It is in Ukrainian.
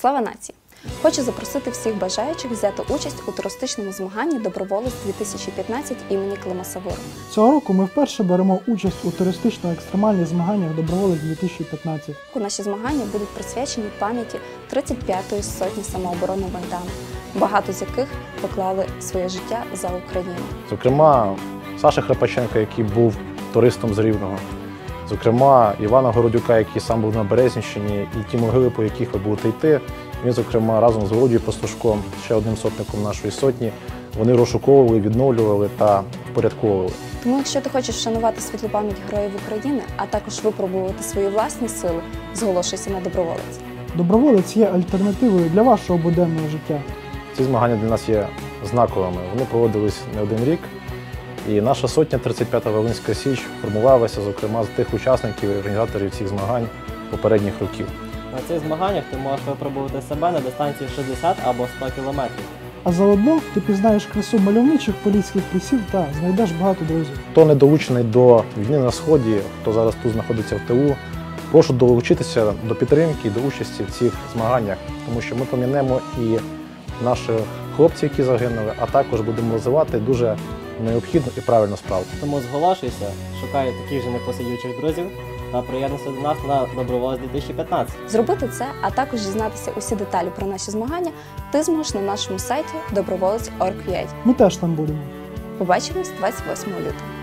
Слава нації! Хочу запросити всіх бажаючих взяти участь у туристичному змаганні Доброволець 2015 імені Клима Савура. Цього року ми вперше беремо участь у туристично-екстремальних змаганнях Доброволець 2015. Наші змагання будуть присвячені пам'яті 35-ї сотні самооборони Майдану, багато з яких поклали своє життя за Україну. Зокрема, Саша Храпаченко, який був туристом з Рівного, зокрема, Івана Городюка, який сам був на Березнівщині, і ті могили, по яких ви будете йти. Він, зокрема, разом з Володією Пастушком, ще одним сотником нашої сотні, вони розшуковували, відновлювали та впорядковували. Тому, якщо ти хочеш вшанувати світлу пам'ять героїв України, а також випробувати свої власні сили, зголошуйся на доброволець. Доброволець є альтернативою для вашого буденного життя. Ці змагання для нас є знаковими. Вони проводились не один рік. І наша сотня 35-та Волинська Січ формувалася, зокрема, з тих учасників і організаторів цих змагань попередніх років. На цих змаганнях ти можеш випробувати себе на дистанції 60 або 100 кілометрів. А заодно ти пізнаєш красу мальовничих поліських лісів та знайдеш багато друзів. Хто не долучений до війни на сході, хто зараз тут знаходиться в ТУ, прошу долучитися до підтримки і до участі в цих змаганнях, тому що ми пам'янемо і наших хлопців, які загинули, а також будемо розвивати дуже необхідну і правильну справу. Тому зголошуйся, шукай таких же непосидючих друзів та приєднуйся до нас на Доброволець 2015. Зробити це, а також дізнатися усі деталі про наші змагання, ти зможеш на нашому сайті доброволець.org.ua. Ми теж там будемо. Побачимось 28 лютого.